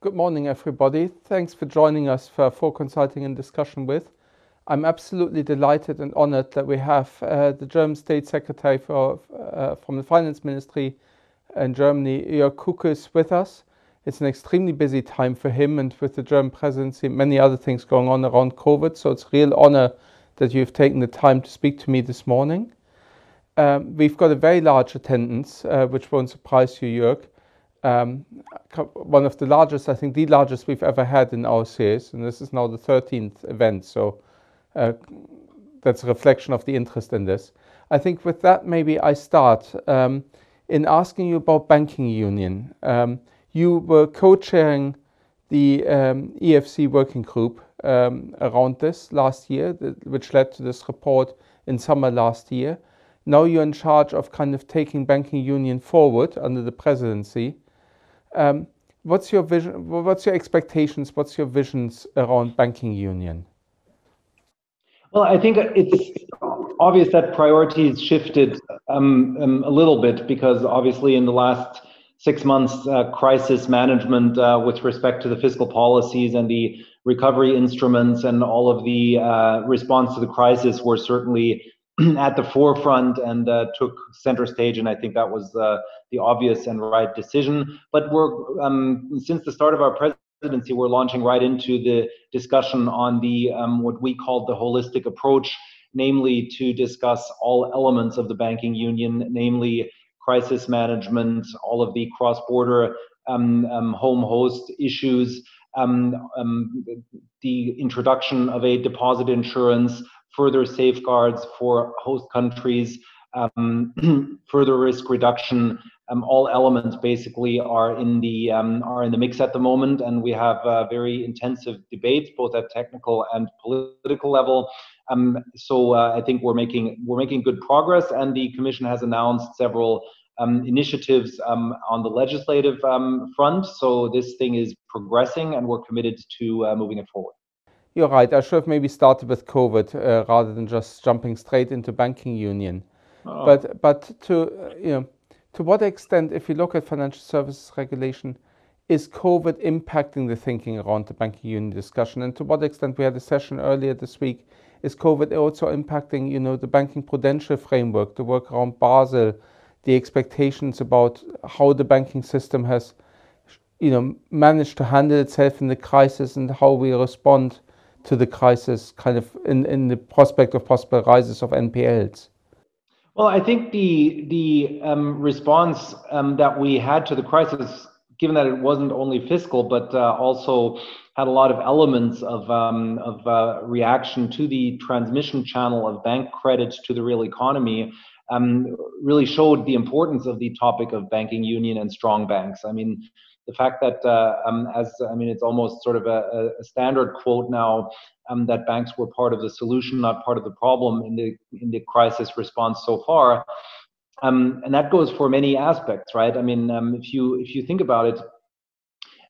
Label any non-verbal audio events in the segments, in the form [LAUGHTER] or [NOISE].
Good morning, everybody. Thanks for joining us for, Afore Consulting and discussion with. I'm absolutely delighted and honored that we have uh, the German State Secretary for, uh, from the Finance Ministry in Germany, Jörg Kukies, with us. It's an extremely busy time for him and with the German presidency, many other things going on around COVID. So it's a real honor that you've taken the time to speak to me this morning. Um, we've got a very large attendance, uh, which won't surprise you, Jörg um, one of the largest, I think the largest we've ever had in our series, and this is now the 13th event. So uh, that's a reflection of the interest in this. I think with that, maybe I start um, in asking you about banking union. Um, you were co-chairing the um, EFC working group um, around this last year, which led to this report in summer last year. Now you're in charge of kind of taking banking union forward under the presidency. Um, what's your vision? What's your expectations? What's your visions around banking union? Well, I think it's obvious that priorities shifted um, um, a little bit because obviously in the last six months, uh, crisis management uh, with respect to the fiscal policies and the recovery instruments and all of the uh, response to the crisis were certainly [CLEARS THROAT] at the forefront and uh, took center stage, and I think that was uh, the obvious and right decision. But we're um, since the start of our presidency, we're launching right into the discussion on the um, what we call the holistic approach, namely to discuss all elements of the banking union, namely crisis management, all of the cross-border um, um home host issues. Um, um, the introduction of a deposit insurance, further safeguards for host countries, um, [CLEARS THROAT] further risk reduction. Um, all elements basically are in the um, are in the mix at the moment, and we have uh, very intensive debates both at technical and political level. Um, so uh, I think we're making we're making good progress, and the Commission has announced several um, initiatives um, on the legislative front. So this thing is progressing, and we're committed to uh, moving it forward. You're right. I should have maybe started with COVID uh, rather than just jumping straight into banking union. Oh. But but to uh, you know, to what extent, if you look at financial services regulation, is COVID impacting the thinking around the banking union discussion? And to what extent, we had a session earlier this week, is COVID also impacting, you know, the banking prudential framework, the work around Basel, the expectations about how the banking system has, you know, managed to handle itself in the crisis and how we respond to the crisis, kind of in, in the prospect of possible rises of NPLs? Well, I think the the um, response um, that we had to the crisis, given that it wasn't only fiscal but uh, also had a lot of elements of um, of uh, reaction to the transmission channel of bank credit to the real economy, um, really showed the importance of the topic of banking union and strong banks. I mean, the fact that, uh, um, as I mean, it's almost sort of a, a standard quote now um, that banks were part of the solution, not part of the problem in the in the crisis response so far. Um, and that goes for many aspects, right? I mean, um, if you if you think about it,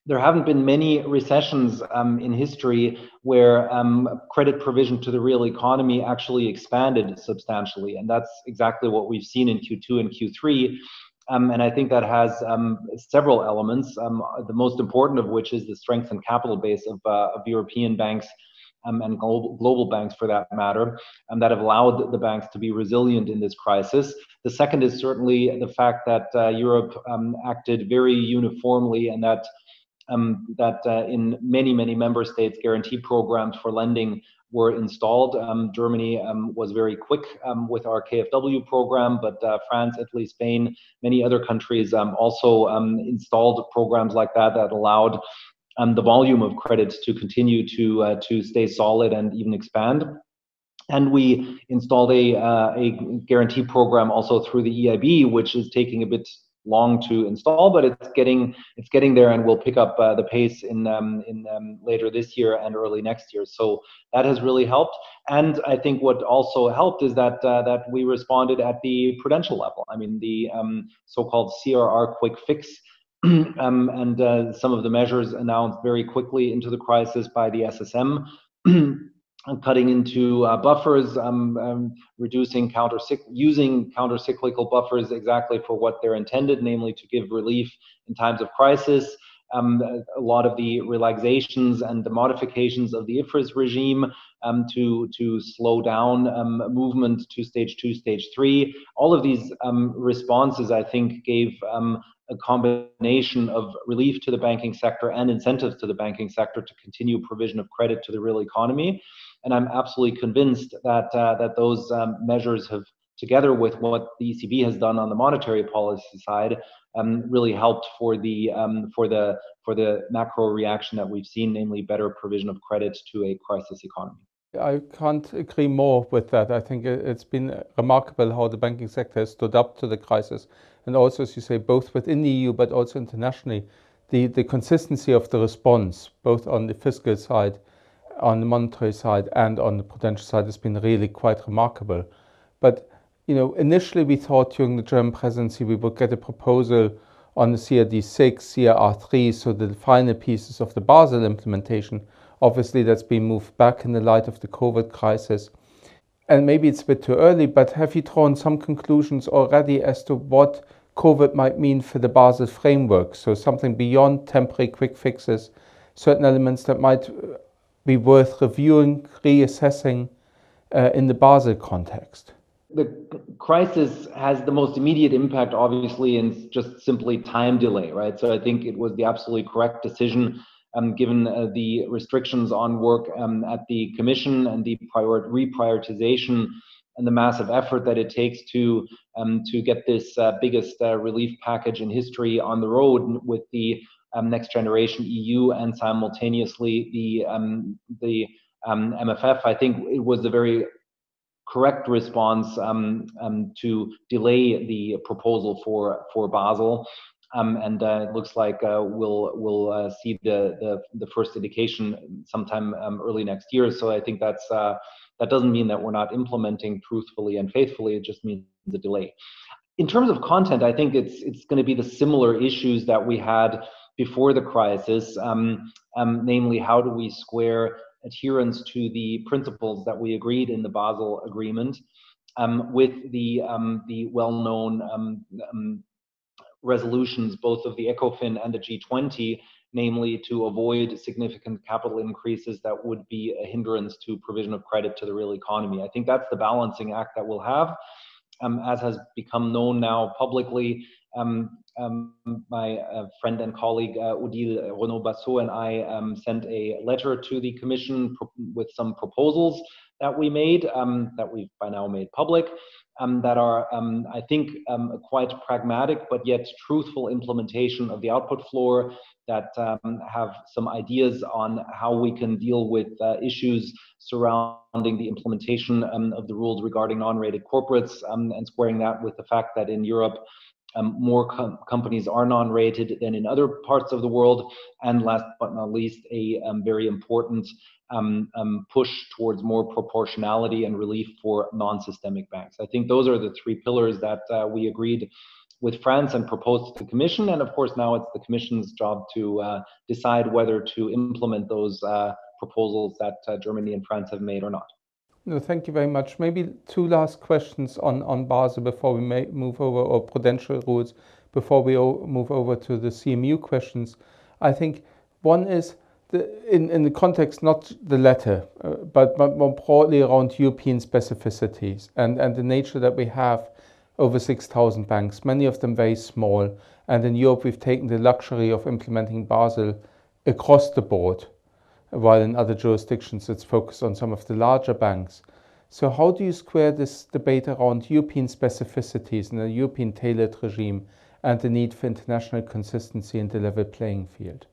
there haven't been many recessions um, in history where um, credit provision to the real economy actually expanded substantially, and that's exactly what we've seen in Q2 and Q3. Um, and I think that has um, several elements, um, the most important of which is the strength and capital base of, uh, of European banks um, and global, global, banks for that matter, and that have allowed the banks to be resilient in this crisis. The second is certainly the fact that uh, Europe um, acted very uniformly and that um, that uh, in many, many member states, guarantee programs for lending were installed. Um, Germany um, was very quick um, with our KfW program, but uh, France, Italy, Spain, many other countries um, also um, installed programs like that that allowed um, the volume of credits to continue to uh, to stay solid and even expand. And we installed a, uh, a guarantee program also through the EIB, which is taking a bit long to install, but it's getting it's getting there, and we'll pick up uh, the pace in um, in um, later this year and early next year. So that has really helped. And I think what also helped is that uh, that we responded at the prudential level. I mean, the um, so-called CRR quick fix. [CLEARS THROAT] um, and uh, some of the measures announced very quickly into the crisis by the SSM [CLEARS THROAT] cutting into uh, buffers, um, um, reducing counter using counter-cyclical buffers exactly for what they're intended, namely to give relief in times of crisis. um, a lot of the relaxations and the modifications of the IFRS regime um, to, to slow down um, movement to stage two, stage three. All of these um, responses, I think, gave a combination of relief to the banking sector and incentives to the banking sector to continue provision of credit to the real economy. And I'm absolutely convinced that uh, that those um, measures have, together with what the ECB has done on the monetary policy side, um, really helped for the um, for the for the macro reaction that we've seen, namely better provision of credit to a crisis economy. I can't agree more with that. I think it's been remarkable how the banking sector has stood up to the crisis. And also, as you say, both within the EU but also internationally, the, the consistency of the response, both on the fiscal side, on the monetary side, and on the prudential side, has been really quite remarkable. But you know, initially we thought during the German presidency we would get a proposal on the CRD6, CRR3, so the final pieces of the Basel implementation Obviously, that's been moved back in the light of the COVID crisis. And maybe it's a bit too early, but have you drawn some conclusions already as to what COVID might mean for the Basel framework? So, something beyond temporary quick fixes, certain elements that might be worth reviewing, reassessing uh, in the Basel context? The crisis has the most immediate impact, obviously, in just simply time delay, right? So, I think it was the absolutely correct decision um, given uh, the restrictions on work um, at the Commission and the prior- reprioritization and the massive effort that it takes to um, to get this uh, biggest uh, relief package in history on the road with the um, next generation EU and simultaneously the um, the MFF. Um, I think it was a very correct response um, um, to delay the proposal for for Basel um, and uh, it looks like uh, we'll we'll uh, see the, the, the first indication sometime early next year. So I think that's uh, that doesn't mean that we're not implementing truthfully and faithfully. It just means a delay. In terms of content, I think it's it's going to be the similar issues that we had before the crisis, um, um, namely how do we square adherence to the principles that we agreed in the Basel Agreement um, with the um, the well-known um, um, resolutions, both of the ECOFIN and the G20, namely to avoid significant capital increases that would be a hindrance to provision of credit to the real economy. I think that's the balancing act that we'll have. Um, as has become known now publicly, um, um, my uh, friend and colleague uh, Odile Renaud-Basso and I um, sent a letter to the Commission with some proposals that we made, um, that we've by now made public, um, that are, um, I think, quite pragmatic but yet truthful implementation of the output floor that have some ideas on how we can deal with uh, issues surrounding the implementation of the rules regarding non-rated corporates um, and squaring that with the fact that in Europe, um, more com companies are non-rated than in other parts of the world. And last but not least, a um, very important um, um, push towards more proportionality and relief for non-systemic banks. I think those are the three pillars that uh, we agreed with France and proposed to the Commission. And of course, now it's the Commission's job to uh, decide whether to implement those uh, proposals that uh, Germany and France have made or not. No, thank you very much. Maybe two last questions on, on Basel before we may move over, or prudential rules before we move over to the CMU questions. I think one is the, in, in the context, not the letter, uh, but, but more broadly around European specificities and, and the nature that we have over 6,000 banks, many of them very small. And in Europe, we've taken the luxury of implementing Basel across the board, while in other jurisdictions it's focused on some of the larger banks. So, how do you square this debate around European specificities and a European tailored regime and the need for international consistency and the level playing field?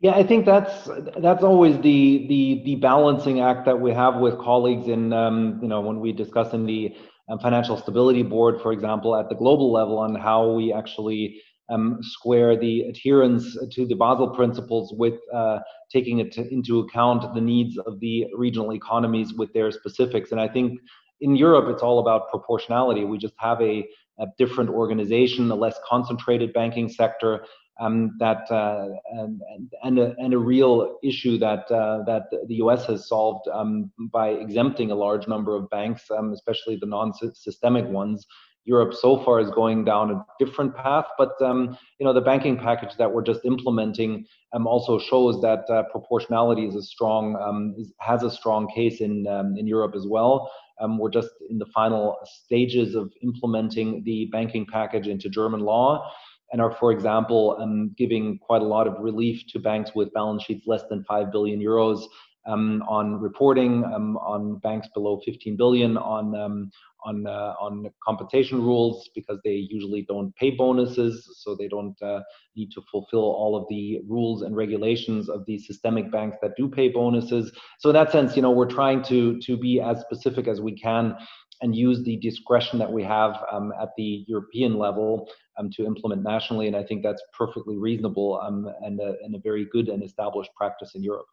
Yeah, I think that's that's always the the the balancing act that we have with colleagues in um, you know when we discuss in the um, financial stability board, for example, at the global level on how we actually um, square the adherence to the Basel principles with uh, taking it to, into account the needs of the regional economies with their specifics. And I think in Europe, it's all about proportionality. We just have a, a different organization, a less concentrated banking sector, um, that uh, and, and, a, and a real issue that uh, that the U.S. has solved um, by exempting a large number of banks, um, especially the non-systemic ones. Europe so far is going down a different path, but um, you know the banking package that we're just implementing um, also shows that uh, proportionality is a strong um, is, has a strong case in um, in Europe as well. Um, we're just in the final stages of implementing the banking package into German law and are, for example, um, giving quite a lot of relief to banks with balance sheets less than 5 billion euros um, on reporting, um, on banks below 15 billion, on um, on uh, on compensation rules because they usually don't pay bonuses, so they don't uh, need to fulfill all of the rules and regulations of these systemic banks that do pay bonuses. So in that sense, you know, we're trying to to be as specific as we can and use the discretion that we have um, at the European level um, to implement nationally. And I think that's perfectly reasonable um, and, a, and a very good and established practice in Europe.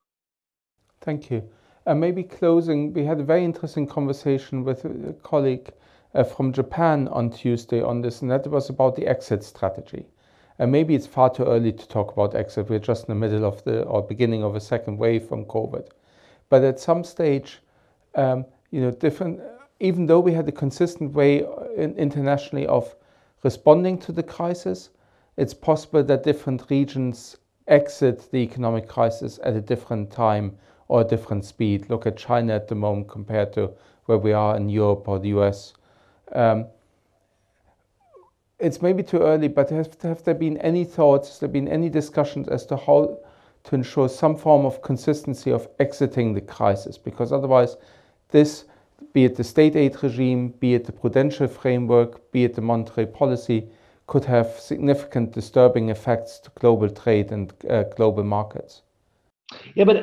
Thank you. And maybe closing, we had a very interesting conversation with a colleague uh, from Japan on Tuesday on this, and that was about the exit strategy. And maybe it's far too early to talk about exit. We're just in the middle of the or beginning of a second wave from COVID. But at some stage, um, you know, different. Even though we had a consistent way uh, in, internationally of responding to the crisis, it's possible that different regions exit the economic crisis at a different time or a different speed. Look at China at the moment compared to where we are in Europe or the US. Um, it's maybe too early, but have, have there been any thoughts, has there been any discussions as to how to ensure some form of consistency of exiting the crisis? Because otherwise, this, be it the state aid regime, be it the prudential framework, be it the monetary policy, could have significant disturbing effects to global trade and uh, global markets. Yeah, but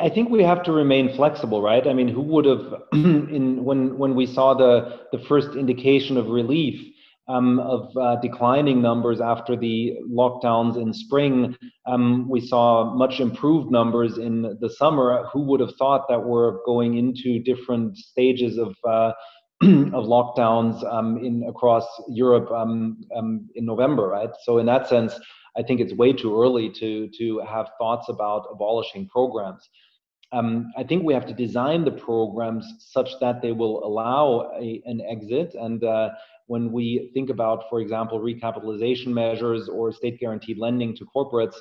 I think we have to remain flexible, right? I mean, who would have, [CLEARS THROAT] in when when we saw the the first indication of relief um, of uh, declining numbers after the lockdowns in spring, um, we saw much improved numbers in the summer. Who would have thought that we're going into different stages of uh, [CLEARS THROAT] of lockdowns um, in across Europe um, um, in November, right? So in that sense, I think it's way too early to to have thoughts about abolishing programs. Um, I think we have to design the programs such that they will allow a, an exit. And uh, when we think about, for example, recapitalization measures or state guaranteed lending to corporates,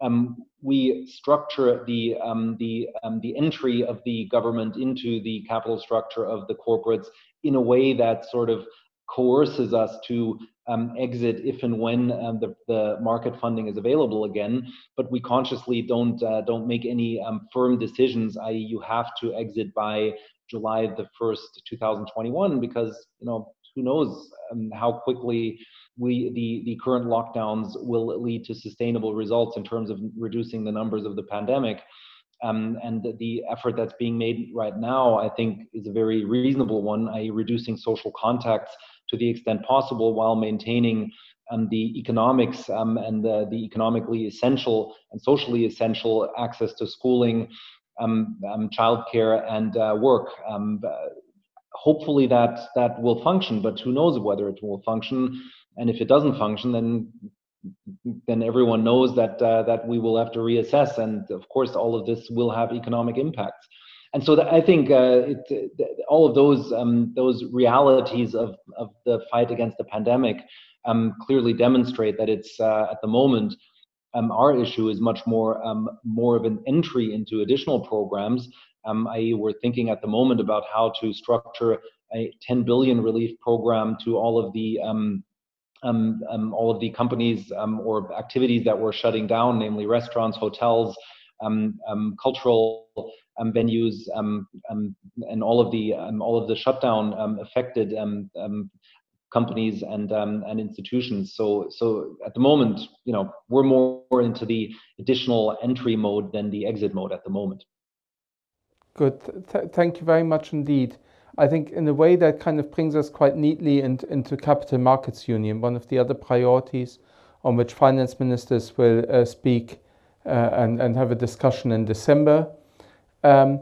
um, we structure the um, the um, the entry of the government into the capital structure of the corporates in a way that sort of coerces us to um, exit if and when um, the, the market funding is available again. But we consciously don't uh, don't make any um, firm decisions. I.e., you have to exit by July the first, 2021, because you know who knows um, how quickly we the the current lockdowns will lead to sustainable results in terms of reducing the numbers of the pandemic. Um, and the effort that's being made right now, I think, is a very reasonable one, i.e., reducing social contacts to the extent possible while maintaining um, the economics um, and the, the, economically essential and socially essential access to schooling, um, um childcare, and uh, work. Um, hopefully that that will function, but who knows whether it will function? And if it doesn't function, then then everyone knows that uh, that we will have to reassess. And of course, all of this will have economic impacts and so I think uh, it, all of those um, those realities of of the fight against the pandemic um, clearly demonstrate that it's uh, at the moment um, our issue is much more um, more of an entry into additional programs. Um, i.e., we're thinking at the moment about how to structure a 10 billion relief program to all of the um, all of the companies or activities that were shutting down, namely restaurants, hotels, cultural venues um, um, and all of the um, all of the shutdown um, affected companies and and institutions. So so at the moment, you know, we're more into the additional entry mode than the exit mode at the moment. Good. Th thank you very much indeed. I think in a way that kind of brings us quite neatly into, into capital markets union, one of the other priorities on which finance ministers will uh, speak uh, and, and have a discussion in December um,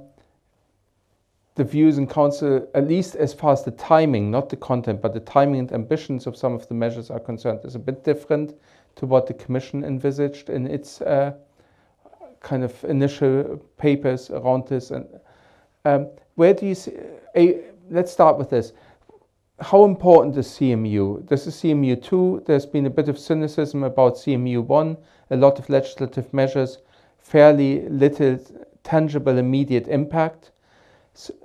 the views in council, at least as far as the timing, not the content, but the timing and ambitions of some of the measures are concerned, is a bit different to what the Commission envisaged in its uh, kind of initial papers around this. And um, where do you see? Let's start with this. how important is CMU? This is CMU 2. There's been a bit of cynicism about CMU 1, a lot of legislative measures, fairly little tangible immediate impact.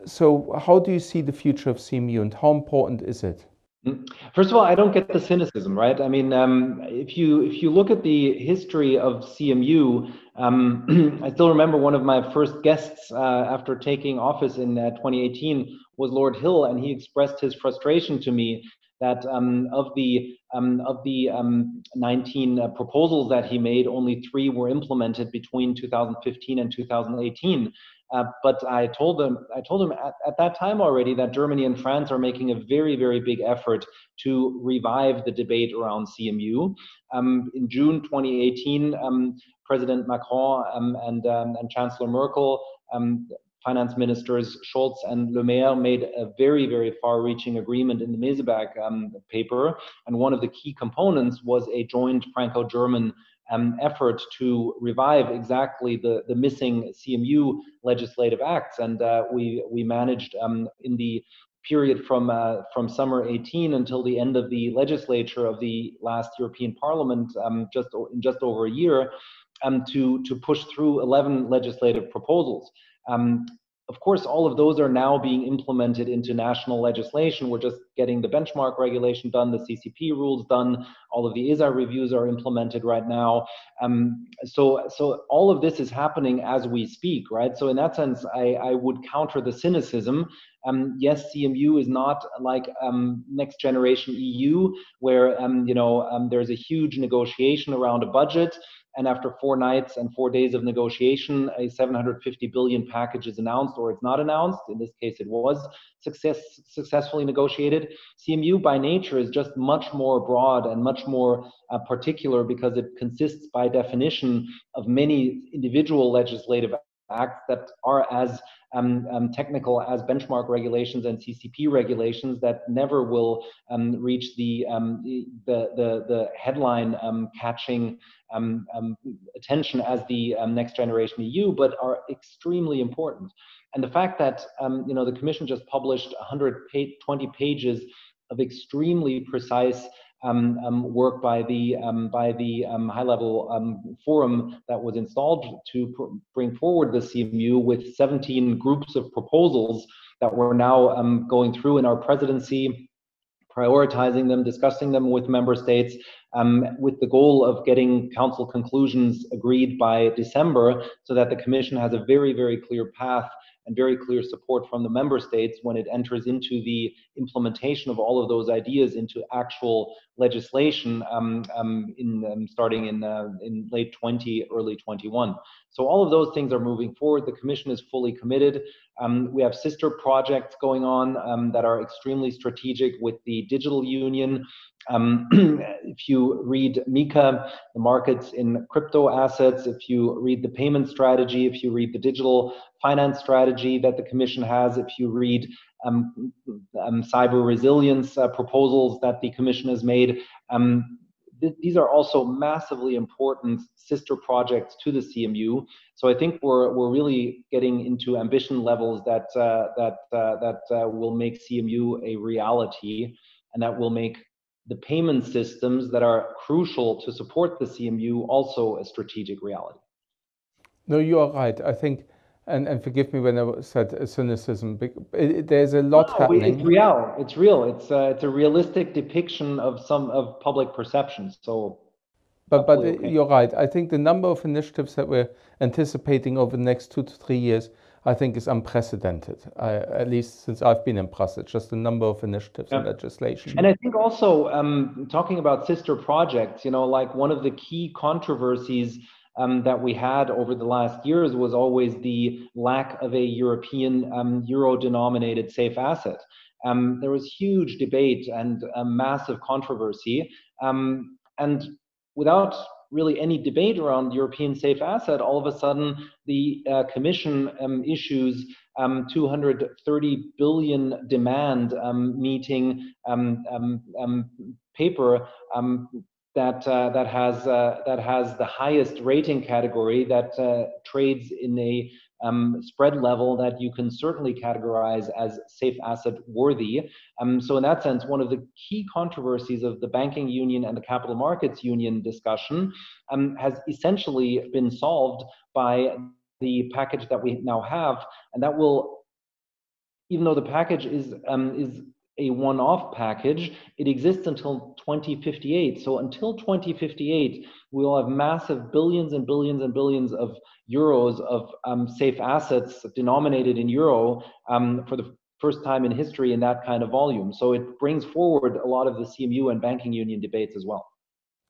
So, how do you see the future of CMU and how important is it? Mm. First of all, I don't get the cynicism, right? I mean, um, if you if you look at the history of CMU, um, [CLEARS THROAT] I still remember one of my first guests uh, after taking office in uh, 2018 was Lord Hill, and he expressed his frustration to me that um, of the um, of the um, 19 uh, proposals that he made, only three were implemented between 2015 and 2018. Uh, but I told them, I told them at, at, that time already that Germany and France are making a very, very big effort to revive the debate around CMU. Um, in June 2018, um, President Macron um, and, um, and Chancellor Merkel um, finance ministers Scholz and Le Maire made a very, very far-reaching agreement in the Meseberg um, paper. And one of the key components was a joint Franco-German um, effort to revive exactly the, the missing CMU legislative acts. And uh, we, we managed um, in the period from, uh, from summer 18 until the end of the legislature of the last European Parliament, um, just in just over a year, um, to, to push through 11 legislative proposals. Um, of course, all of those are now being implemented into national legislation. We're just getting the benchmark regulation done, the CCP rules done. All of the ESA reviews are implemented right now. Um, so, so all of this is happening as we speak, right? So in that sense, I, I would counter the cynicism. Um, yes, CMU is not like um, next generation EU, where um, you know um, there's a huge negotiation around a budget and after four nights and four days of negotiation, a 750 billion package is announced or it's not announced. In this case, it was success, successfully negotiated. CMU by nature is just much more broad and much more uh, particular because it consists by definition of many individual legislative acts that are as um, um, technical as benchmark regulations and CCP regulations that never will um, reach the, um, the, the, the, headline um, catching um, attention as the next generation EU, but are extremely important. And the fact that you know the Commission just published 120 pages of extremely precise um, um, work by the um, by the um, high-level um, forum that was installed to bring forward the CMU with 17 groups of proposals that we're now um, going through in our presidency, prioritizing them, discussing them with member states, with the goal of getting council conclusions agreed by December, so that the Commission has a very very clear path and very clear support from the member states when it enters into the implementation of all of those ideas into actual legislation um, um, in um, starting in uh, in late 20, early 21. So all of those things are moving forward. The Commission is fully committed. Um, we have sister projects going on um, that are extremely strategic with the Digital Union. Um, [CLEARS THROAT] if you read MiCA, the markets in crypto assets, if you read the payment strategy, if you read the digital finance strategy that the Commission has, if you read um, um, cyber resilience uh, proposals that the Commission has made, um, th these are also massively important sister projects to the CMU. So I think we're we're really getting into ambition levels that uh, that uh, that uh, will make CMU a reality, and that will make the payment systems that are crucial to support the CMU also a strategic reality. No, you are right. I think and, and forgive me when I said cynicism. It, there's a lot no, happening. It's real. It's real. It's uh, it's a realistic depiction of some of public perceptions. So, but but okay. you're right. I think the number of initiatives that we're anticipating over the next two to three years, I think, is unprecedented. I, at least since I've been in Brussels, just the number of initiatives yeah. and legislation. And I think also um, talking about sister projects, you know, like one of the key controversies um, that we had over the last years was always the lack of a European um, euro denominated safe asset. Um, there was huge debate and massive controversy. Um, and without really any debate around European safe asset, all of a sudden the uh, Commission um, issues um, 230 billion demand um, meeting um, um, paper that uh, that has uh, that has the highest rating category that uh, trades in a um, spread level that you can certainly categorize as safe asset worthy. Um, so in that sense, one of the key controversies of the banking union and the capital markets union discussion um, has essentially been solved by the package that we now have, and that will even though the package is um, is a one-off package, it exists until 2058. So until 2058, we will have massive billions and billions and billions of euros of um, safe assets denominated in euro um, for the first time in history in that kind of volume. So it brings forward a lot of the CMU and banking union debates as well.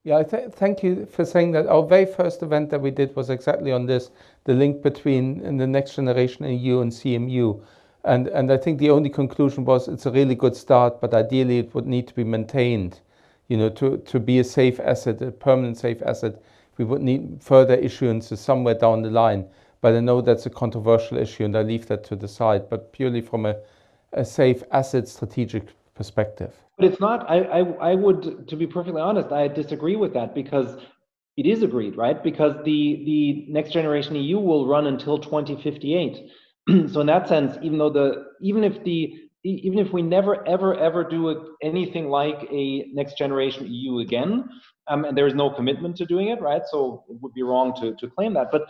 Yeah, th thank you for saying that. Our very first event that we did was exactly on this, the link between the next generation EU and CMU. And, and I think the only conclusion was it's a really good start, but ideally it would need to be maintained. You know, to, to be a safe asset, a permanent safe asset, we would need further issuances somewhere down the line. But I know that's a controversial issue and I leave that to the side, but purely from a, a safe asset strategic perspective. But it's not, I, I, I would, to be perfectly honest, I disagree with that because it is agreed, right? Because the, the next generation EU will run until 2058. [CLEARS THROAT] so in that sense, even though the even if the even if we never ever ever do a, anything like a next generation EU again, um, and there is no commitment to doing it, right? So it would be wrong to to claim that. But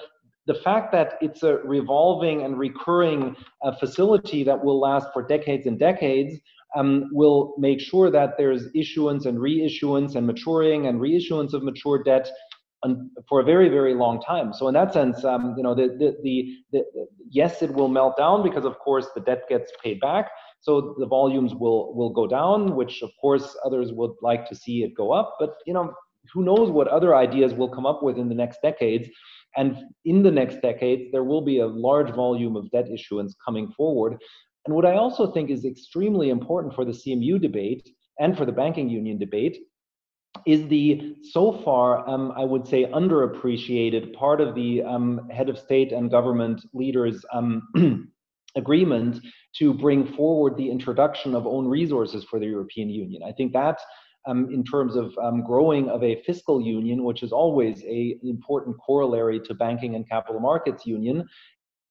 the fact that it's a revolving and recurring uh, facility that will last for decades and decades um, will make sure that there's issuance and reissuance and maturing and reissuance of mature debt for a very very long time. So in that sense um, you know the, the, the, the, yes it will melt down because of course the debt gets paid back. So the volumes will will go down which of course others would like to see it go up. But you know who knows what other ideas will come up with in the next decades. And in the next decades there will be a large volume of debt issuance coming forward. And what i also think is extremely important for the cmu debate and for the banking union debate is the so far, um, I would say, underappreciated part of the um, head of state and government leaders' um, [CLEARS THROAT] agreement to bring forward the introduction of own resources for the European Union. I think that, um, in terms of um, growing of a fiscal union, which is always a, an important corollary to banking and capital markets union,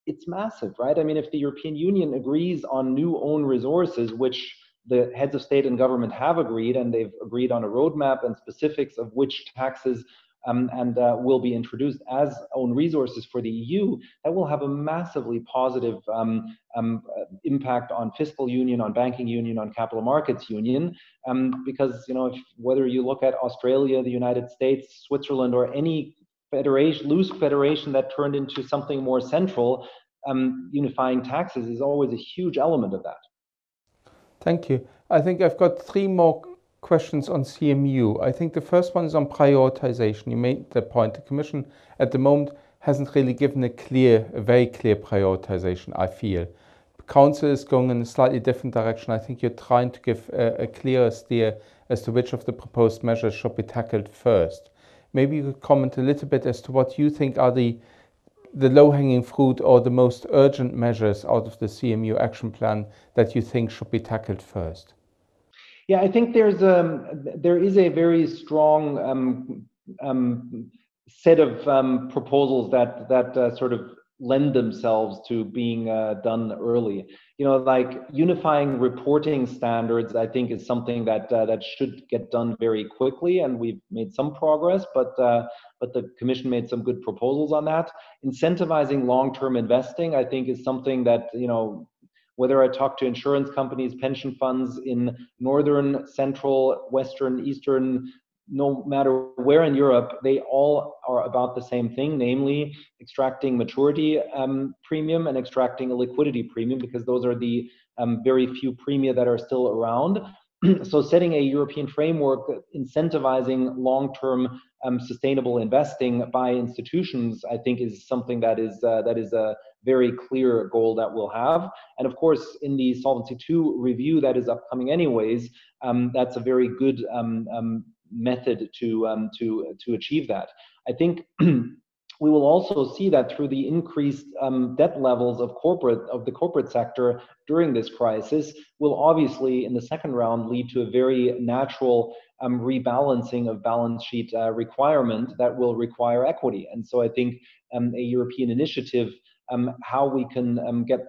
it's massive, right? I mean, if the European Union agrees on new own resources, which the heads of state and government have agreed, and they've agreed on a roadmap and specifics of which taxes um, and uh, will be introduced as own resources for the EU, that will have a massively positive um, um, impact on fiscal union, on banking union, on capital markets union. Um, because you know, if, whether you look at Australia, the United States, Switzerland, or any federation, loose federation that turned into something more central, um, unifying taxes is always a huge element of that. Thank you. I think I've got three more questions on CMU. I think the first one is on prioritization. You made the point. The Commission at the moment hasn't really given a clear, a very clear prioritization, I feel. The Council is going in a slightly different direction. I think you're trying to give a, a clearer steer as to which of the proposed measures should be tackled first. Maybe you could comment a little bit as to what you think are the the low-hanging fruit or the most urgent measures out of the CMU action plan that you think should be tackled first? Yeah, I think there's a um, there is a very strong um, um, set of um, proposals that that uh, sort of lend themselves to being uh, done early. You know, like unifying reporting standards, I think is something that uh, that should get done very quickly, and we've made some progress, but uh, but the Commission made some good proposals on that. Incentivizing long-term investing, I think, is something that you know. Whether I talk to insurance companies, pension funds in northern, central, western, eastern, no matter where in Europe, they all are about the same thing, namely extracting maturity um, premium and extracting a liquidity premium, because those are the um, very few premia that are still around. [CLEARS THROAT] so setting a European framework incentivizing long-term um, sustainable investing by institutions, I think, is something that is uh, that is a very clear goal that we'll have. And of course, in the Solvency II review that is upcoming, anyways, um, that's a very good um, um method to um, to to achieve that. I think. [CLEARS THROAT] we will also see that through the increased um, debt levels of corporate of the corporate sector during this crisis will obviously in the second round lead to a very natural um, rebalancing of balance sheet uh, requirement that will require equity and so i think um, a european initiative um, how we can um, get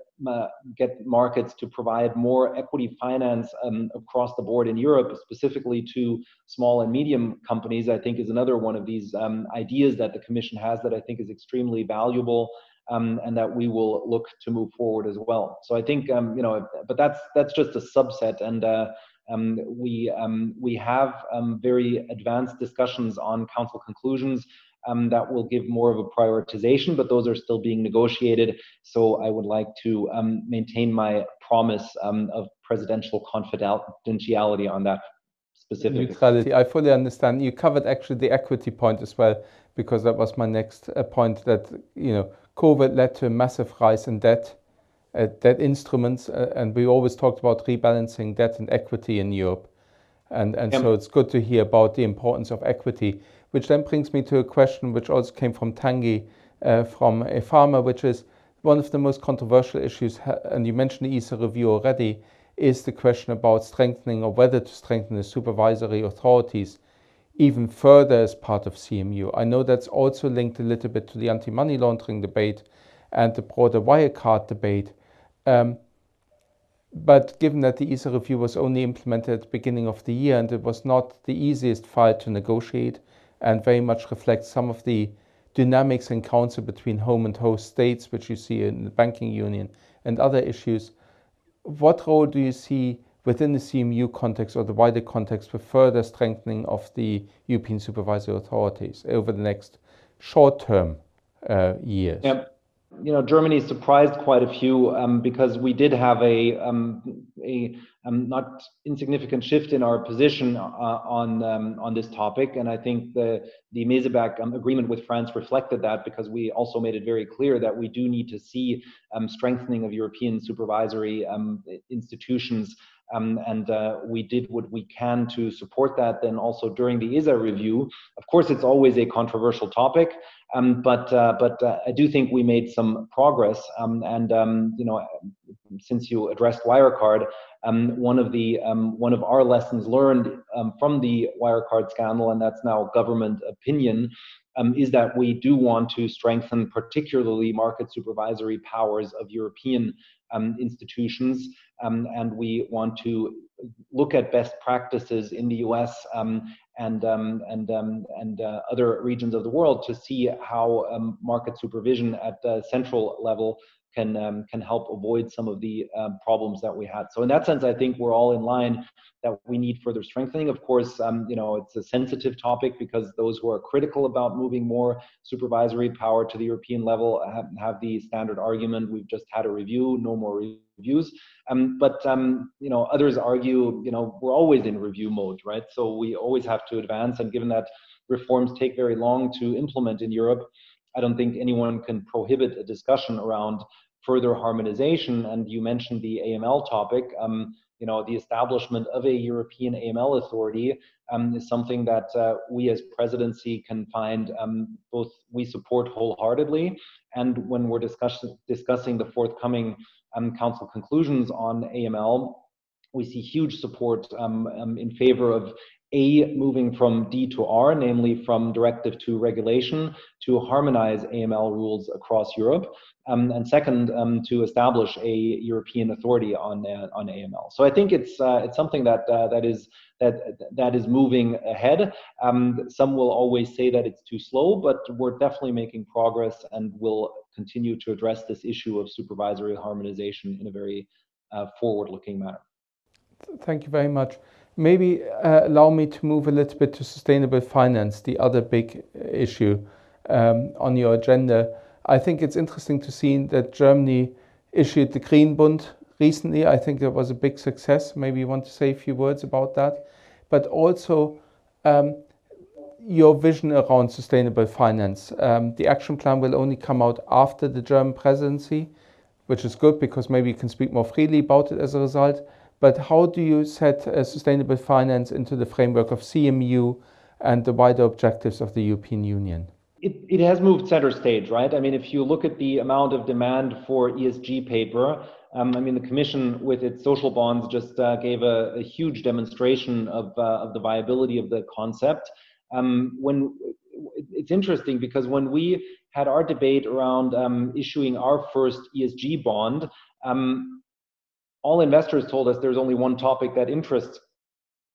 get markets to provide more equity finance um, across the board in Europe, specifically to small and medium companies, I think is another one of these um, ideas that the Commission has that I think is extremely valuable. Um, and that we will look to move forward as well. So I think um, you know, but that's that's just a subset, and uh, um, we um, we have um, very advanced discussions on council conclusions um, that will give more of a prioritization, but those are still being negotiated. So I would like to um, maintain my promise um, of presidential confidentiality on that specific. Neutrality. I fully understand. You covered actually the equity point as well, because that was my next uh, point. That you know, COVID led to a massive rise in debt. Uh, debt instruments, uh, and we always talked about rebalancing debt and equity in Europe. And, and yep. so it's good to hear about the importance of equity which then brings me to a question which also came from Tangi, uh, from a farmer, which is one of the most controversial issues, and you mentioned the ESA review already, is the question about strengthening or whether to strengthen the supervisory authorities even further as part of CMU. I know that's also linked a little bit to the anti-money laundering debate and the broader Wirecard debate. Um, but given that the ESA review was only implemented at the beginning of the year and it was not the easiest file to negotiate, and very much reflects some of the dynamics and council between home and host states, which you see in the banking union and other issues. What role do you see within the CMU context or the wider context for further strengthening of the European supervisory authorities over the next short term uh, years? Yeah you know, Germany surprised quite a few um, because we did have a um, a um, not insignificant shift in our position uh, on um, on this topic, and I think the the Meseberg um, agreement with France reflected that because we also made it very clear that we do need to see um, strengthening of European supervisory institutions um, and uh, we did what we can to support that. Then also during the ESA review, of course, it's always a controversial topic, um, but uh, but uh, I do think we made some progress. Um, and um, you know, since you addressed Wirecard, um, one of the um, one of our lessons learned from the Wirecard scandal, and that's now government opinion, um, is that we do want to strengthen particularly market supervisory powers of European institutions. Um, and we want to look at best practices in the US um, and, um, and, um, and uh, other regions of the world to see how market supervision at the central level can um, can help avoid some of the um, problems that we had. So in that sense, I think we're all in line that we need further strengthening. Of course, um, you know it's a sensitive topic because those who are critical about moving more supervisory power to the European level have, have the standard argument: we've just had a review, no more reviews. Um, but um, you know others argue, you know we're always in review mode, right? So we always have to advance, and given that reforms take very long to implement in Europe. I don't think anyone can prohibit a discussion around further harmonization. And you mentioned the AML topic. Um, you know, the establishment of a European AML authority um, is something that uh, we as presidency can find um, both we support wholeheartedly, and when we're discuss- discussing the forthcoming um, council conclusions on AML, we see huge support um, um, in favor of a, moving from D to R, namely from directive to regulation, to harmonize AML rules across Europe. Um, and second, um, to establish a European authority on uh, on AML. So I think it's uh, it's something that uh, that is that that is moving ahead. Um, some will always say that it's too slow, but we're definitely making progress, and will continue to address this issue of supervisory harmonization in a very uh, forward-looking manner. Thank you very much. Maybe uh, allow me to move a little bit to sustainable finance, the other big issue um, on your agenda. I think it's interesting to see that Germany issued the Green Bund recently. I think it was a big success. Maybe you want to say a few words about that. But also um, your vision around sustainable finance. Um, the action plan will only come out after the German presidency, which is good because maybe you can speak more freely about it as a result but how do you set uh, sustainable finance into the framework of CMU and the wider objectives of the European Union? It, it has moved center stage, right? I mean, if you look at the amount of demand for ESG paper, um, I mean, the Commission with its social bonds just uh, gave a, a, huge demonstration of, uh, of the viability of the concept. Um, when it's interesting because when we had our debate around um, issuing our first ESG bond, um, all investors told us there's only one topic that interests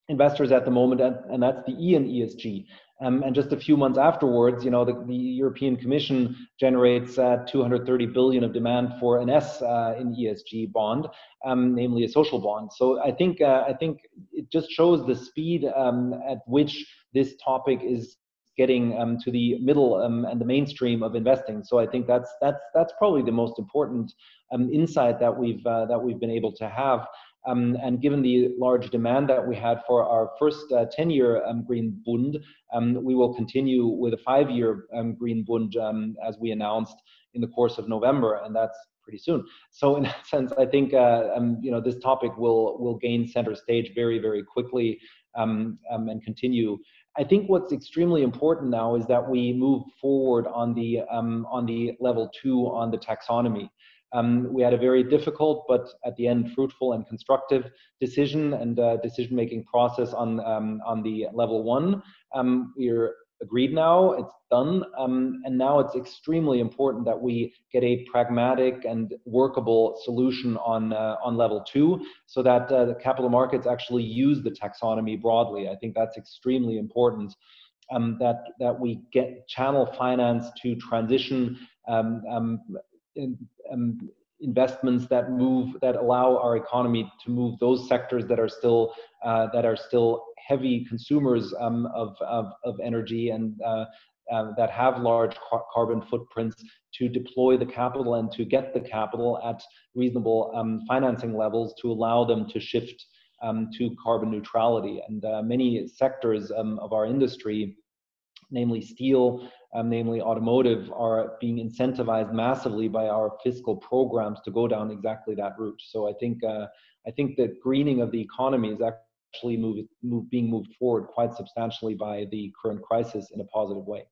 investors at the moment, and, and that's the E in ESG. Um, and just a few months afterwards, you know, the, the European Commission generates uh, 230 billion of demand for an S uh, in ESG bond, um, namely a social bond. So I think uh, I think it just shows the speed um, at which this topic is getting um, to the middle um, and the mainstream of investing. So I think that's that's that's probably the most important um, insight that we've uh, that we've been able to have. Um, and given the large demand that we had for our first 10-year uh, um, Green Bund, um, we will continue with a five-year um, Green Bund um, as we announced in the course of November, and that's pretty soon. So in that sense, I think uh, um, you know this topic will will gain center stage very very quickly and continue. I think what's extremely important now is that we move forward on the on the level two on the taxonomy. Um, we had a very difficult, but at the end fruitful and constructive decision and uh, decision-making process on um, on the level one. Um, we're agreed now; it's done, um, and now it's extremely important that we get a pragmatic and workable solution on uh, on level two, so that uh, the capital markets actually use the taxonomy broadly. I think that's extremely important. Um, that that we get channel finance to transition um, um, um, investments that move that allow our economy to move those sectors that are still uh, that are still heavy consumers um, of, of, of energy and uh, uh, that have large car carbon footprints to deploy the capital and to get the capital at reasonable um, financing levels to allow them to shift um, to carbon neutrality. And uh, many sectors um, of our industry, namely steel, um, namely automotive, are being incentivized massively by our fiscal programs to go down exactly that route. So I think uh, I think that greening of the economy is actually move, move, being moved forward quite substantially by the current crisis in a positive way.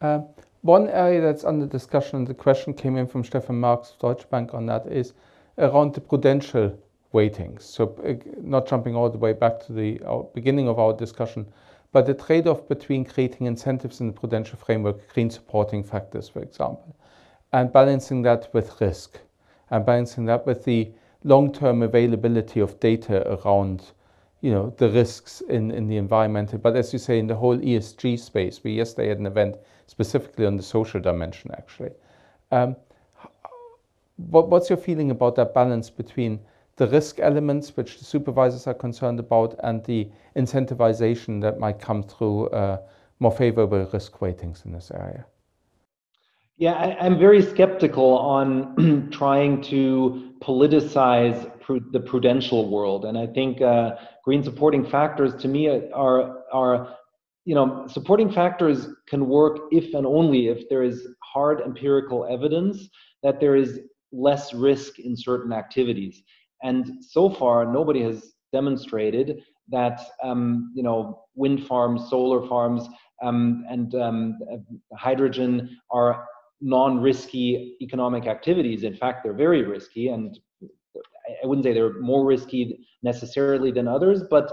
Uh, one area that's under discussion, and the question came in from Stefan Marx, of Deutsche Bank on that, is around the prudential weightings. So uh, not jumping all the way back to the beginning of our discussion, but the trade-off between creating incentives in the prudential framework, green supporting factors, for example, and balancing that with risk, and balancing that with the long-term availability of data around you know, the risks in, in the environmental, but as you say, in the whole ESG space, we yesterday had an event specifically on the social dimension, actually. Um, what, what's your feeling about that balance between the risk elements which the supervisors are concerned about and the incentivization that might come through uh, more favorable risk weightings in this area? Yeah, I, am very skeptical on [CLEARS THROAT] trying to politicize the prudential world, and I think uh, green supporting factors to me are are you know supporting factors can work if and only if there is hard empirical evidence that there is less risk in certain activities and so far, nobody has demonstrated that um, you know wind farms, solar farms, um, and um, hydrogen are non-risky economic activities. In fact, they're very risky, and I wouldn't say they're more risky necessarily than others, but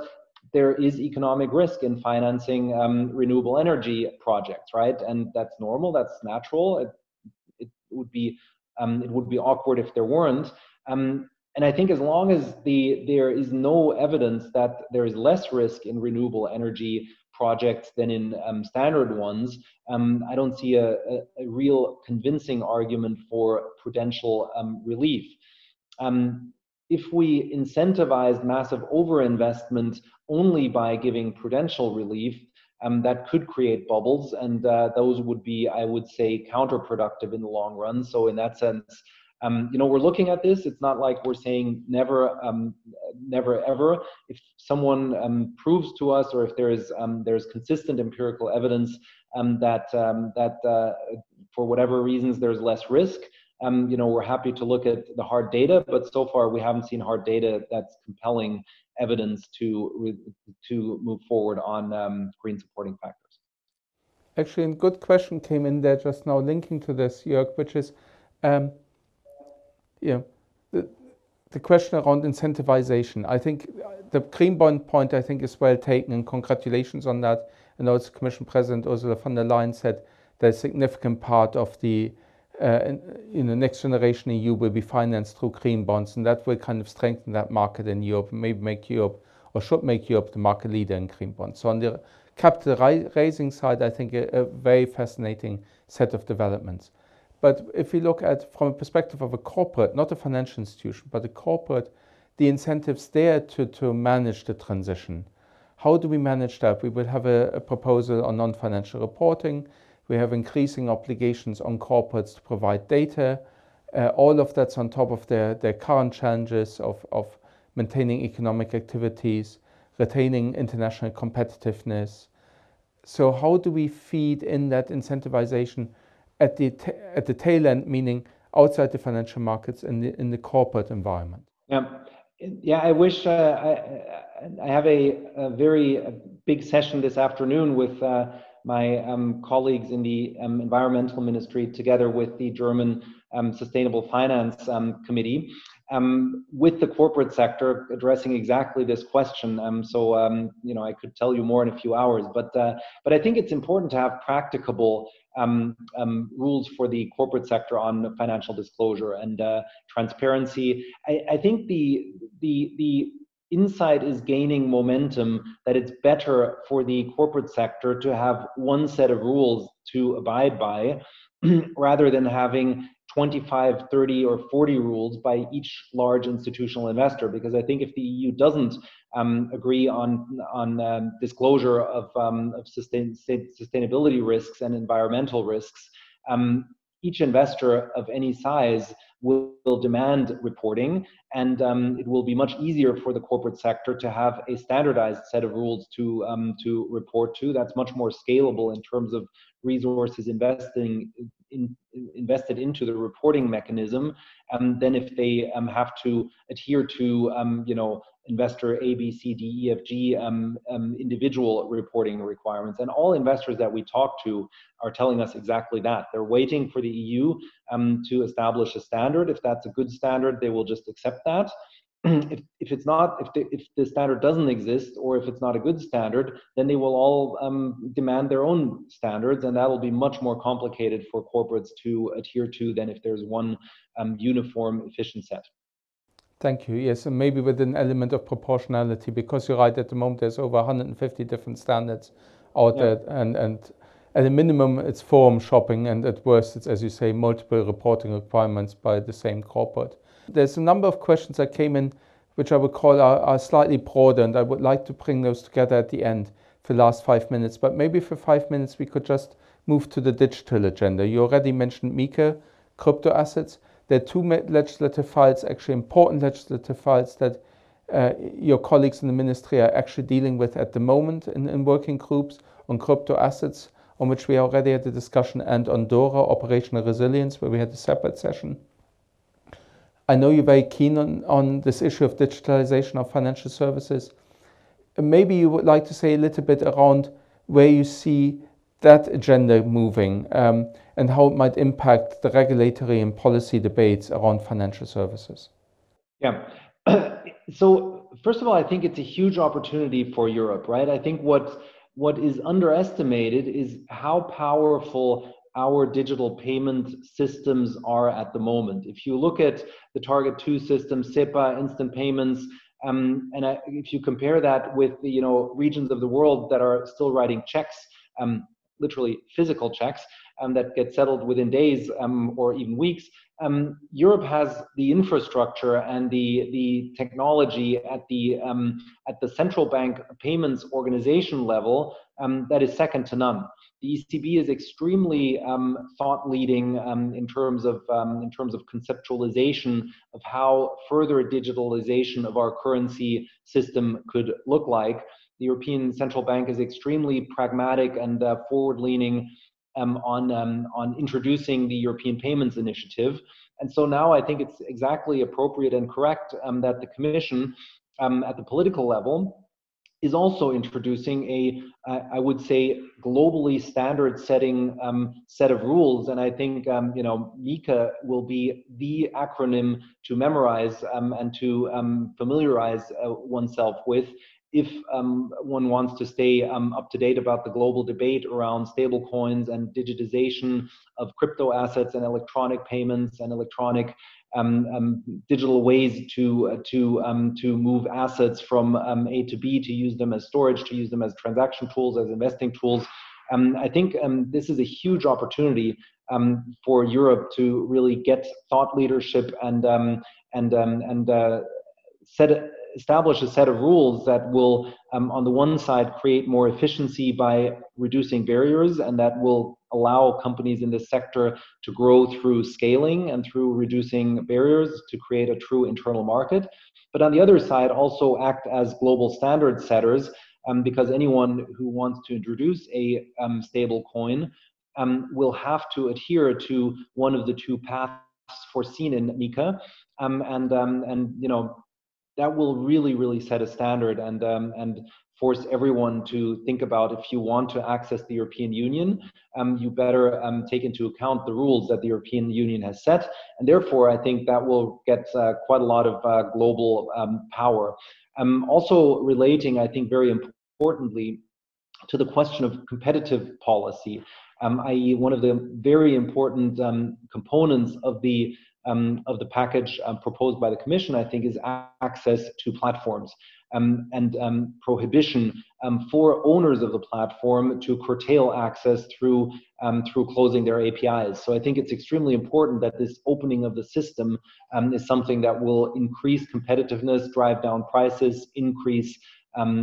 there is economic risk in financing um, renewable energy projects, right? And that's normal, that's natural. It, it would be um, it would be awkward if there weren't. Um, and I think as long as the there is no evidence that there is less risk in renewable energy projects than in um, standard ones, um, I don't see a, a, a, real convincing argument for prudential um, relief. Um, if we incentivize massive overinvestment only by giving prudential relief, um, that could create bubbles, and uh, those would be, I would say, counterproductive in the long run. So, in that sense, um, you know, we're looking at this. It's not like we're saying never, um, never ever. If someone um, proves to us, or if there is um, there's consistent empirical evidence um, that um, that uh, for whatever reasons there's less risk, you know, we're happy to look at the hard data. But so far, we haven't seen hard data that's compelling evidence to to move forward on green supporting factors. Actually, a good question came in there just now, linking to this, Jörg, which is. Yeah, the, the question around incentivization, I think the green bond point, I think, is well taken, and congratulations on that. And also Commission President Ursula von der Leyen said that a significant part of the uh, in the next generation EU will be financed through green bonds, and that will kind of strengthen that market in Europe, maybe make Europe or should make Europe the market leader in green bonds. So on the capital raising side, I think a, a very fascinating set of developments. But if we look at from a perspective of a corporate, not a financial institution, but a corporate, the incentives there to, to manage the transition. How do we manage that? We will have a, a proposal on non-financial reporting. We have increasing obligations on corporates to provide data. Uh, all of that's on top of their, their current challenges of, of maintaining economic activities, retaining international competitiveness. So how do we feed in that incentivization at the, at the tail end, meaning outside the financial markets in the, in the corporate environment? Yeah, yeah. I wish uh, I, I have a, a very big session this afternoon with uh, my um, colleagues in the um, environmental ministry together with the German um, sustainable finance um, committee um, with the corporate sector addressing exactly this question. Um, so you know I could tell you more in a few hours, but uh, but I think it's important to have practicable rules for the corporate sector on financial disclosure and uh, transparency. I, I think the the the insight is gaining momentum that it's better for the corporate sector to have one set of rules to abide by [CLEARS THROAT] rather than having 25, 30, or 40 rules by each large institutional investor. Because I think if the EU doesn't um, agree on, on um, disclosure of, um, of sustain, sustainability risks and environmental risks, um, each investor of any size will, will demand reporting, and um, it will be much easier for the corporate sector to have a standardized set of rules to um, to report to. That's much more scalable in terms of resources investing in, invested into the reporting mechanism um, than if they um, have to adhere to um, you know investor A, B, C, D, E, F, G um, um, individual reporting requirements. And all investors that we talk to are telling us exactly that. They're waiting for the EU um, to establish a standard. If that's a good standard, they will just accept that. [CLEARS THROAT] if, if it's not, if the, if the standard doesn't exist, or if it's not a good standard, then they will all um, demand their own standards, and that will be much more complicated for corporates to adhere to than if there's one um, uniform efficient set. Thank you. Yes, and maybe with an element of proportionality, because you're right, at the moment there's over 150 different standards out yeah. there, and, and at a minimum it's forum shopping, and at worst it's, as you say, multiple reporting requirements by the same corporate. There's a number of questions that came in which I would call are, are slightly broader, and I would like to bring those together at the end for the last five minutes. But maybe for five minutes we could just move to the digital agenda. You already mentioned MiCA, crypto assets. There are two legislative files, actually important legislative files that uh, your colleagues in the ministry are actually dealing with at the moment in, in, working groups on crypto assets, on which we already had a discussion, and on DORA, operational resilience, where we had a separate session. I know you're very keen on, on this issue of digitalization of financial services. Maybe you would like to say a little bit around where you see that agenda moving um, and how it might impact the regulatory and policy debates around financial services? Yeah. [CLEARS THROAT] so first of all, I think it's a huge opportunity for Europe, right? I think what what is underestimated is how powerful our digital payment systems are at the moment. If you look at the Target 2 system, SEPA, instant payments, um, and I, if you compare that with the you know regions of the world that are still writing checks, um, literally physical checks um, that get settled within days um, or even weeks. Um, Europe has the infrastructure and the the technology at the um, at the central bank payments organization level um, that is second to none. The ECB is extremely um, thought leading in terms of in terms of conceptualization of how further digitalization of our currency system could look like the European Central Bank is extremely pragmatic and uh, forward-leaning um, on um, on introducing the European Payments Initiative. And so now I think it's exactly appropriate and correct um, that the Commission, um, at the political level, is also introducing a, uh, I would say, globally standard-setting um, set of rules. And I think um, you know MiCA will be the acronym to memorize and to familiarize uh, oneself with if um, one wants to stay um, up to date about the global debate around stablecoins and digitization of crypto assets and electronic payments and electronic um, um digital ways to uh, to um, to move assets from um, A to B, to use them as storage, to use them as transaction tools, as investing tools. I think this is a huge opportunity for Europe to really get thought leadership and and and uh, set establish a set of rules that will, um, on the one side, create more efficiency by reducing barriers, and that will allow companies in this sector to grow through scaling and through reducing barriers to create a true internal market. But on the other side, also act as global standard setters, um, because anyone who wants to introduce a um, stable coin um, will have to adhere to one of the two paths foreseen in MiCA. Um, and um, and you know that will really, really set a standard and um, and force everyone to think about if you want to access the European Union, um, you better um, take into account the rules that the European Union has set. And therefore, I think that will get uh, quite a lot of uh, global um, power. Um, also relating, I think, very importantly to the question of competitive policy, um, i.e., one of the very important components of the um, of the package uh, proposed by the Commission, I think, is access to platforms um, and um, prohibition um, for owners of the platform to curtail access through um, through closing their APIs. So I think it's extremely important that this opening of the system um, is something that will increase competitiveness, drive down prices, increase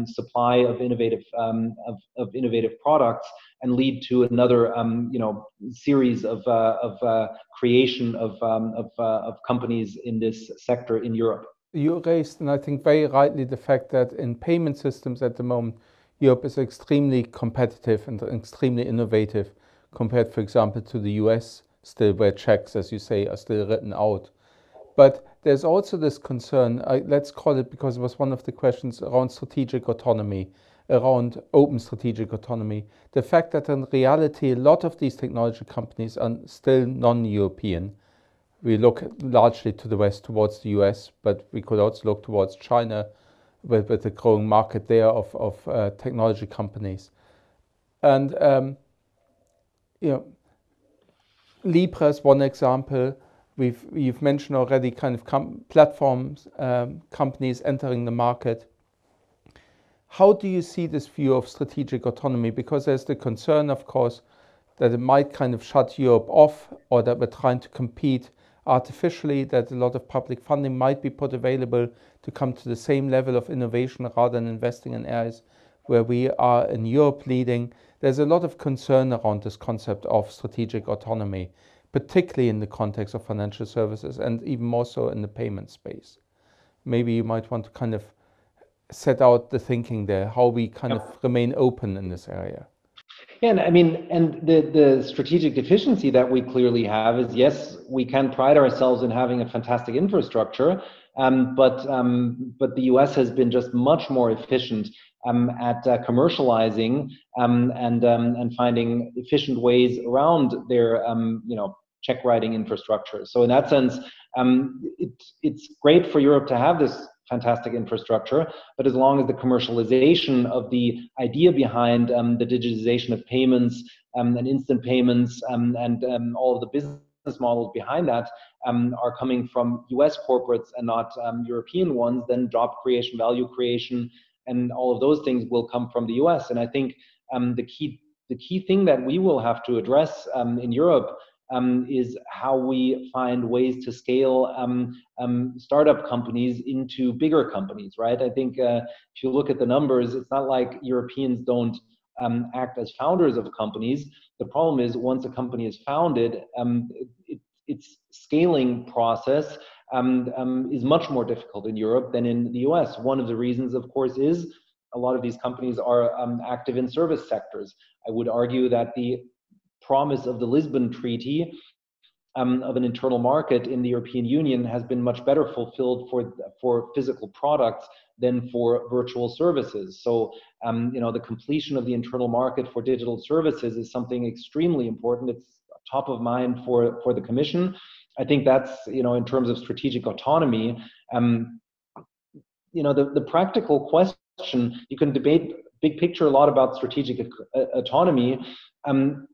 supply of innovative of, of innovative products and lead to another um, you know series of uh, of uh, creation of um, of, uh, of companies in this sector in Europe. You raised, and I think very rightly, the fact that in payment systems at the moment, Europe is extremely competitive and extremely innovative compared, for example, to the US, still where checks, as you say, are still written out. But there's also this concern, let's call it because it was one of the questions around strategic autonomy around open strategic autonomy. The fact that in reality, a lot of these technology companies are still non European. We look largely to the West towards the US, but we could also look towards China with, with the growing market there of, of uh, technology companies. And, um, you know, Libra is one example. We've, you've mentioned already kind of com- platforms, um, companies entering the market. How do you see this view of strategic autonomy? Because there's the concern, of course, that it might kind of shut Europe off or that we're trying to compete artificially, that a lot of public funding might be put available to come to the same level of innovation rather than investing in areas where we are in Europe leading. There's a lot of concern around this concept of strategic autonomy, particularly in the context of financial services and even more so in the payment space. Maybe you might want to kind of set out the thinking there, how we kind yep. of remain open in this area. Yeah, and I mean, and the the strategic deficiency that we clearly have is yes, we can pride ourselves in having a fantastic infrastructure, um, but um, but the U.S. has been just much more efficient um, at uh, commercializing um, and um, and finding efficient ways around their um, you know check writing infrastructure. So in that sense, it, it's great for Europe to have this fantastic infrastructure. But as long as the commercialization of the idea behind um, the digitization of payments um, and instant payments um, and um, all of the business models behind that um, are coming from US corporates and not um, European ones, then job creation, value creation, and all of those things will come from the US. And I think the key the key thing that we will have to address in Europe um, is how we find ways to scale um, um, startup companies into bigger companies, right? I think uh, if you look at the numbers, it's not like Europeans don't um, act as founders of companies. The problem is once a company is founded, um, it, its scaling process um, is much more difficult in Europe than in the US. One of the reasons, of course, is a lot of these companies are active in service sectors. I would argue that the promise of the Lisbon Treaty um, of an internal market in the European Union has been much better fulfilled for for physical products than for virtual services. So, um, you know, the completion of the internal market for digital services is something extremely important. It's top of mind for for the Commission. I think that's you know, in terms of strategic autonomy. Um, you know, the, the practical question. You can debate big picture a lot about strategic autonomy. Um,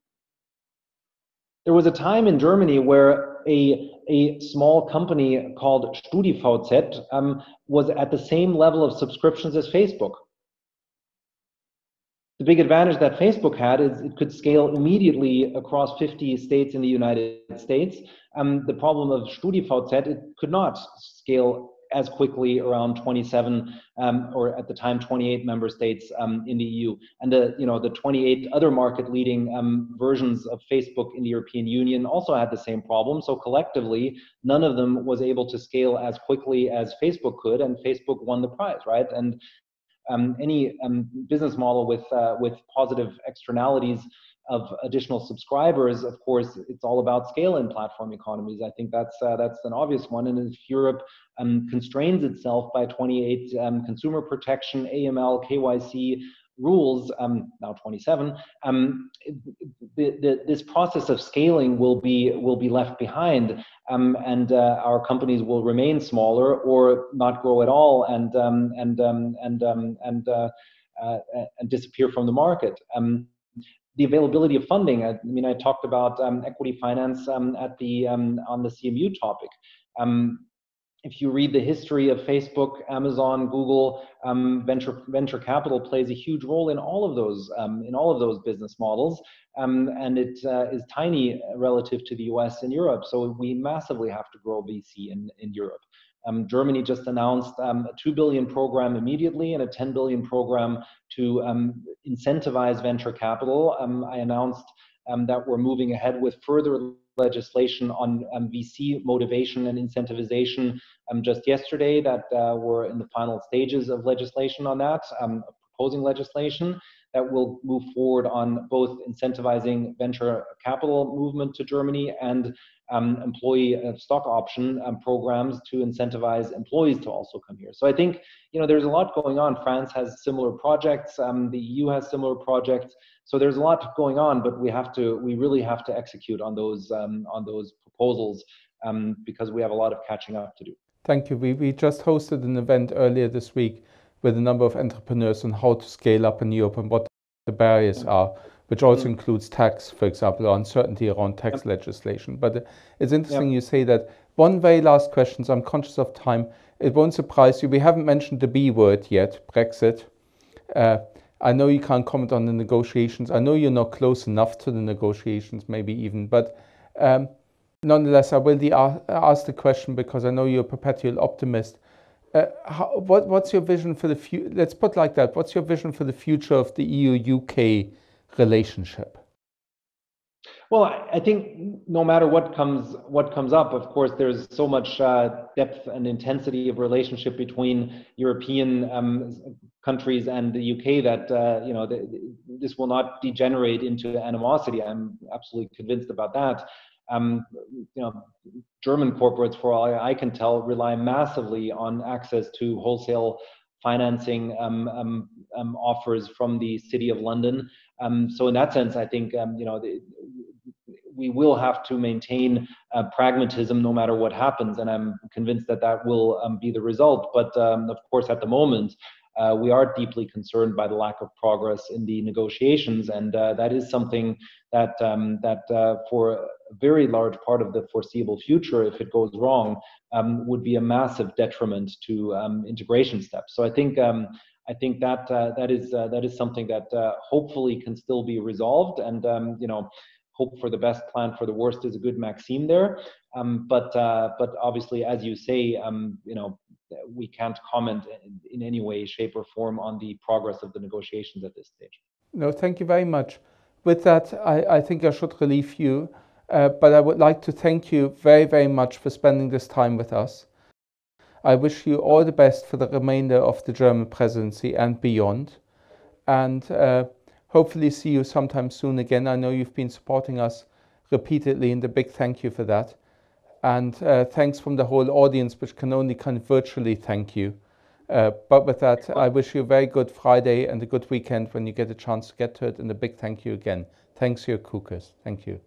there was a time in Germany where a, a small company called StudiVZ um, was at the same level of subscriptions as Facebook. The big advantage that Facebook had is it could scale immediately across 50 states in the United States. Um, the problem of StudiVZ, it could not scale as quickly around 27 um, or at the time 28 member states um, in the EU, and the you know the 28 other market-leading um, versions of Facebook in the European Union also had the same problem. So collectively, none of them was able to scale as quickly as Facebook could, and Facebook won the prize, right? And um, any um, business model with uh, with positive externalities of additional subscribers, of course, it's all about scale in platform economies. I think that's uh, that's an obvious one. And if Europe um, constrains itself by 28 um, consumer protection, AML, KYC rules, um, now 27, um, the, the, this process of scaling will be will be left behind, um, and uh, our companies will remain smaller or not grow at all, and um, and and and uh, uh, and disappear from the market the availability of funding. I, mean, I talked about um, equity finance um, at the um, on the CMU topic. Um, if you read the history of Facebook, Amazon, Google, um, venture venture capital plays a huge role in all of those in all of those business models, and it uh, is tiny relative to the U.S. and Europe. So we massively have to grow VC in in Europe. Um, Germany just announced um, a 2 billion program immediately and a 10 billion program to um, incentivize venture capital. Um, I announced um, that we're moving ahead with further legislation on um, VC motivation and incentivization just yesterday that uh, we're in the final stages of legislation on that, proposing legislation that will move forward on both incentivizing venture capital movement to Germany and um, employee uh, stock option um, programs to incentivize employees to also come here. So I think you know there's a lot going on. France has similar projects. Um, the EU has similar projects. So there's a lot going on, but we have to we really have to execute on those um, on those proposals um, because we have a lot of catching up to do. Thank you. We we just hosted an event earlier this week with a number of entrepreneurs on how to scale up in Europe and what the barriers are which also mm. includes tax, for example, or uncertainty around tax yep. legislation. But uh, it's interesting yep. you say that. One very last question, so I'm conscious of time. It won't surprise you. We haven't mentioned the B word yet, Brexit. Uh, I know you can't comment on the negotiations. I know you're not close enough to the negotiations, maybe even. But um, nonetheless, I will ask the question because I know you're a perpetual optimist. Uh, how, what, what's your vision for the future? Let's put like that. What's your vision for the future of the EU UK relationship? Well, I think no matter what comes what comes up, of course, there's so much uh, depth and intensity of relationship between European um, countries and the UK that uh, you know the, this will not degenerate into animosity. I'm absolutely convinced about that. Um, you know, German corporates, for all I can tell, rely massively on access to wholesale financing um, um, um offers from the City of London. Um, so in that sense, I think um, you know the, we will have to maintain uh, pragmatism no matter what happens, and I'm convinced that that will be the result. But of course, at the moment, uh, we are deeply concerned by the lack of progress in the negotiations, and uh, that is something that um, that uh, for a very large part of the foreseeable future, if it goes wrong, um, would be a massive detriment to integration steps. So I think I think that uh, that is uh, that is something that uh, hopefully can still be resolved. And um, you know, hope for the best, plan for the worst is a good maxim there. Um, but uh, but obviously, as you say, um, you know, we can't comment in, any way, shape, or form on the progress of the negotiations at this stage. No, thank you very much. With that, I, I think I should relieve you. Uh, but I would like to thank you very, very much for spending this time with us. I wish you all the best for the remainder of the German presidency and beyond. And uh, hopefully see you sometime soon again. I know you've been supporting us repeatedly, and a big thank you for that. And uh, thanks from the whole audience, which can only kind of virtually thank you. Uh, but with that, I wish you a very good Friday and a good weekend when you get a chance to get to it. And a big thank you again. Thanks, Jörg Kukies. Thank you.